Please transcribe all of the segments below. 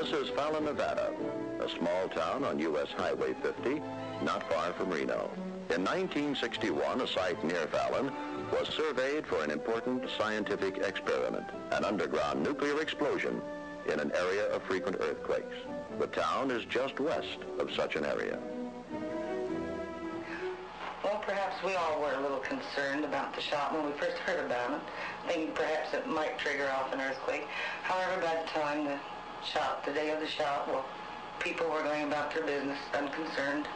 This is Fallon, Nevada, a small town on U.S. Highway 50, not far from Reno. In 1961, a site near Fallon was surveyed for an important scientific experiment, an underground nuclear explosion in an area of frequent earthquakes. The town is just west of such an area. Well, perhaps we all were a little concerned about the shot when we first heard about it, thinking perhaps it might trigger off an earthquake. However, by the time the shot, the day of the shot, well, people were going about their business unconcerned.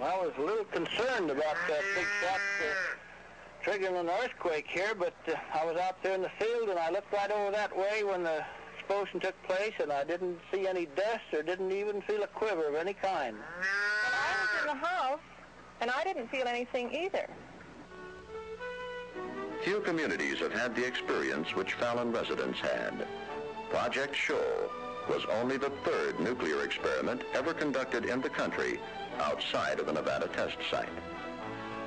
Well, I was a little concerned about that big shot uh, triggering an earthquake here, but uh, I was out there in the field and I looked right over that way when the explosion took place and I didn't see any dust or didn't even feel a quiver of any kind. Well, I was in the house and I didn't feel anything either. Few communities have had the experience which Fallon residents had. Project Shoal was only the third nuclear experiment ever conducted in the country outside of the Nevada test site.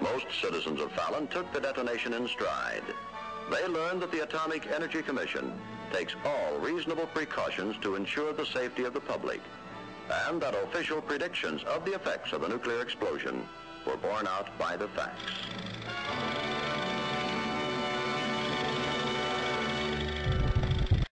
Most citizens of Fallon took the detonation in stride. They learned that the Atomic Energy Commission takes all reasonable precautions to ensure the safety of the public, and that official predictions of the effects of a nuclear explosion were borne out by the facts.